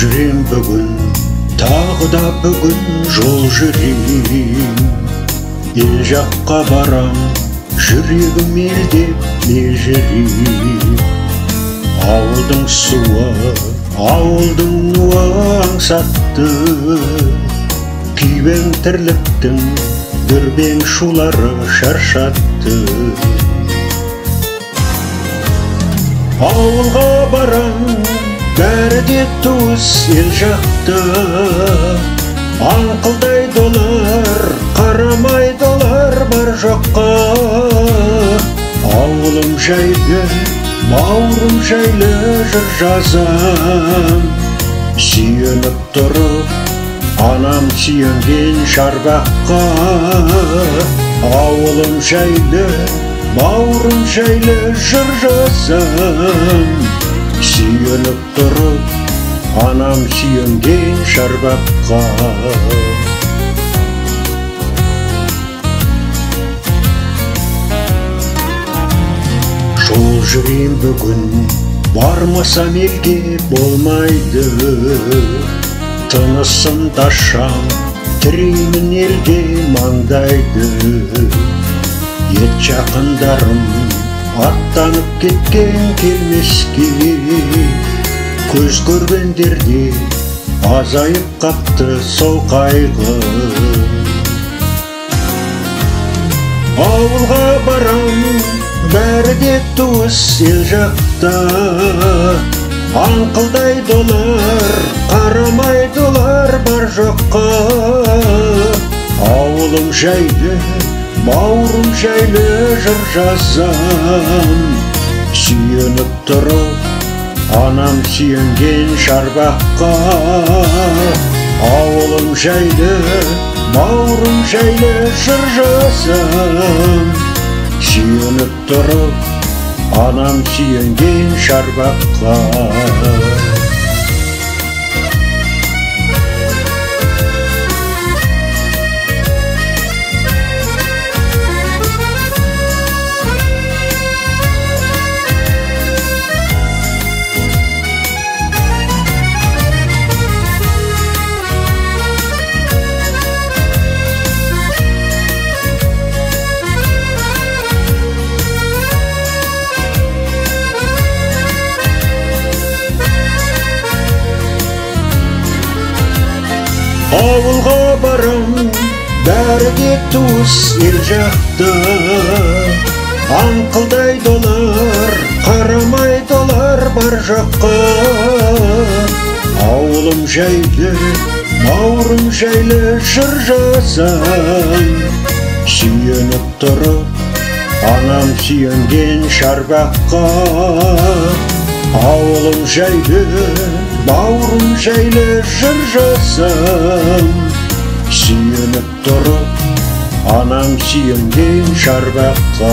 жүрем бүгін тағы да бүгін жол жүрем ел жаққа барам жүрегім елдеп елжіреп ауылдың суы ауылдың нуы аңсатты. Күйбең тірліктің дүрбең шулары шаршатты. Ауылға барам де туыс ел жақты аңқылдайды олар қарамайды олар бар жоққа ауылым жайлы бауырым жайлы жыр жазам сүйеніп тұрып анам сүйенген шарбаққа ауылым жайлы бауырым жайлы жыр жазам сүйеніп тұрып анам сүйенген шарбаққа жол жүрем бүгін бармасам елге болмайды. Тынысым ташам тіреймін елге маңдайды. Ет жақындарым аттанып кеткен келмеске көз көргендерде азайып қапты сол қайғы. Ауылға барам бәрі де туыс ел жақта. Аңқылдайды олар қарамайды олар бар жоққа. Ауылым жайлы бауырым жайлы жыр жазам сүйеніп тұрып анам сүйенген шарбаққа ауылым жайлы бауырым жайлы жыр жазам сүйеніп тұрып анам сүйенген шарбаққа ауылға барам бәрі де туыс ел жақты аңқылдайды олар қарамайды олар бар жаққа ауылым жайлы бауырым жайлы жыр жазам сүйеніп тұрып анам сүйенген шарбаққа ауылым жайлы бауырым жайлы жыр жазам сүйеніп тұрып анам сүйенген шарбаққа.